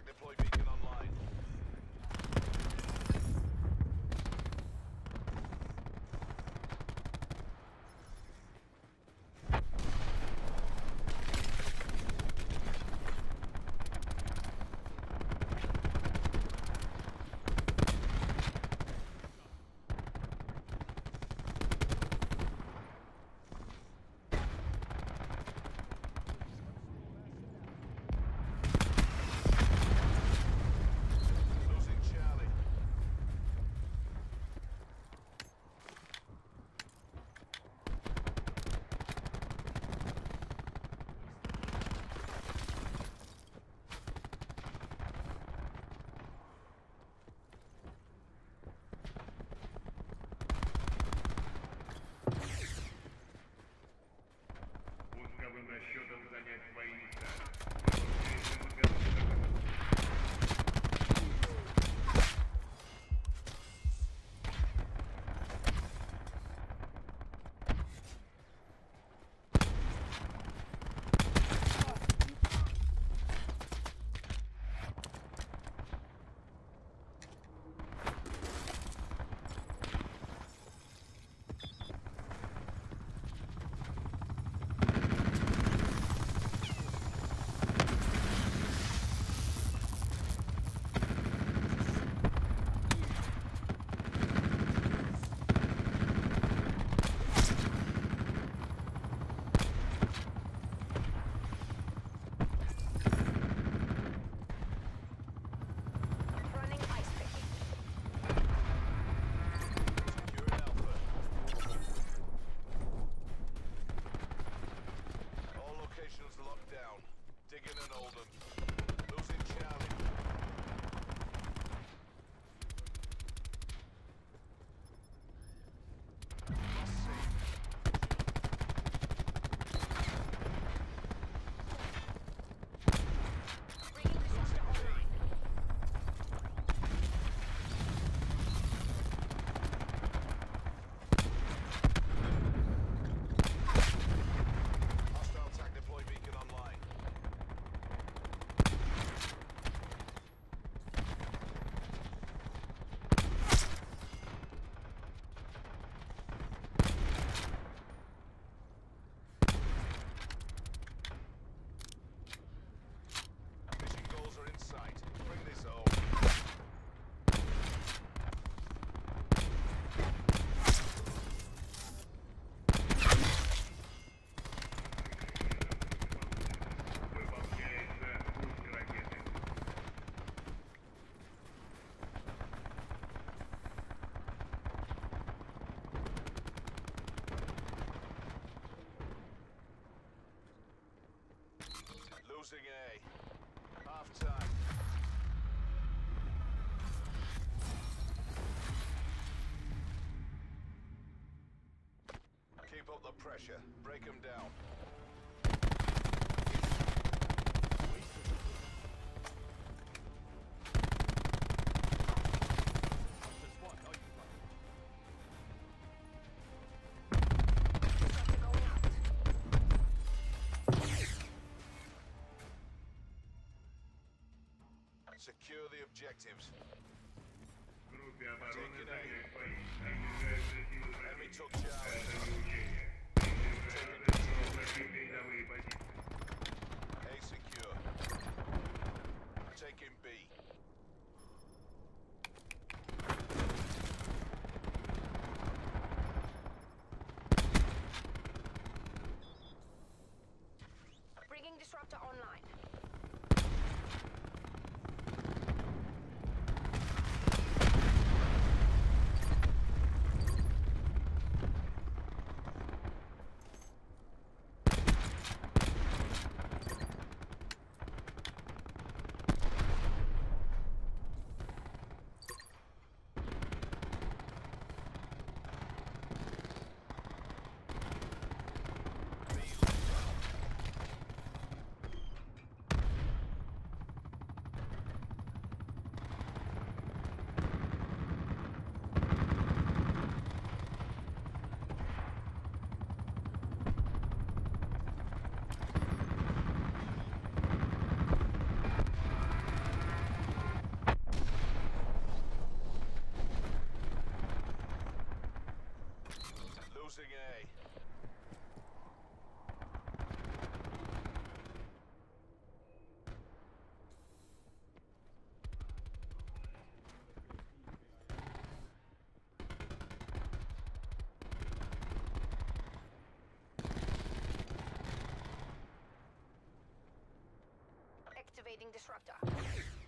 Contract deployed pressure. Break them down. Secure the objectives. Take it out. Enemy took charge. Thank you. helicopter.